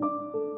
you